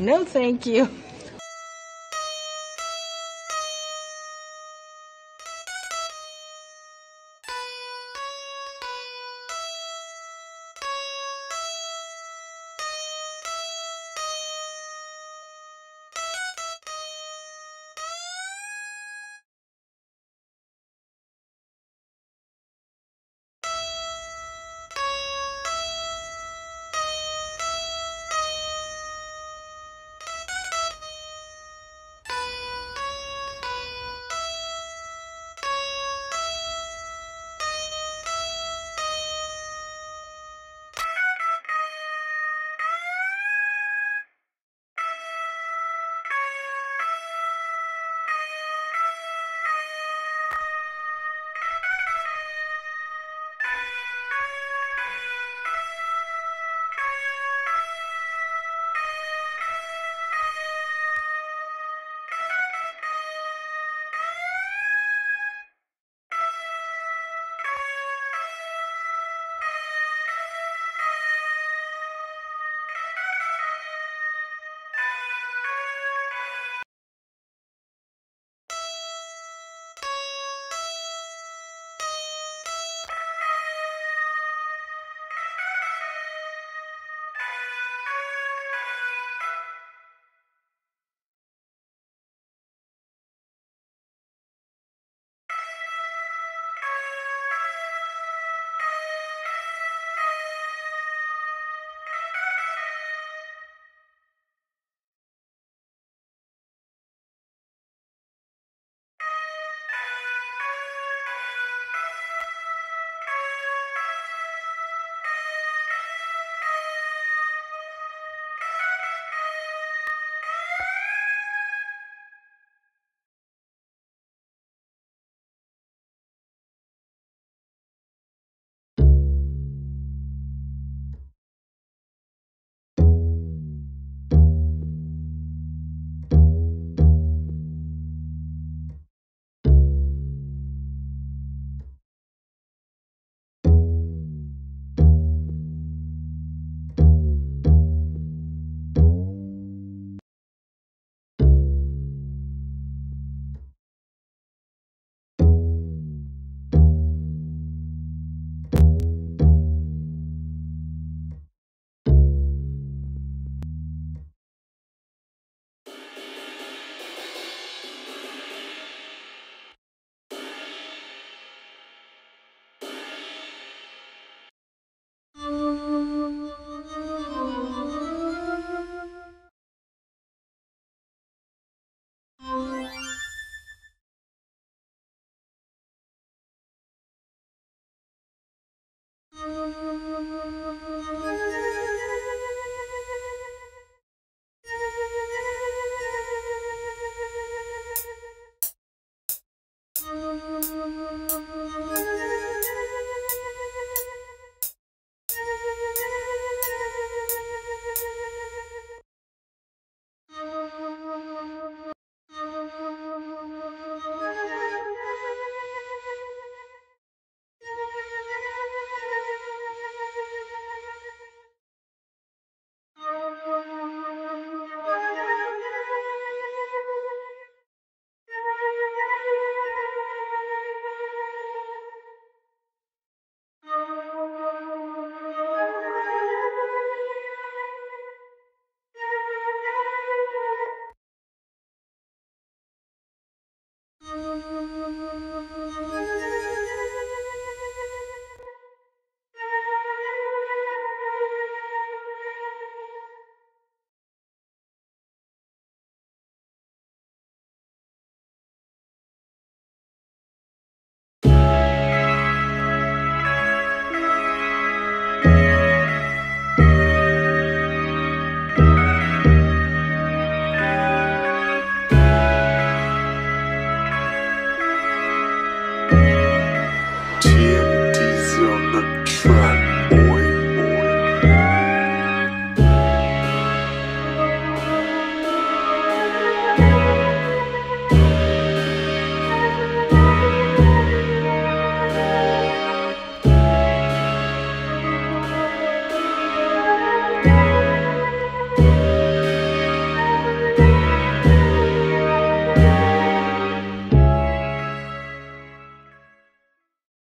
No, thank you.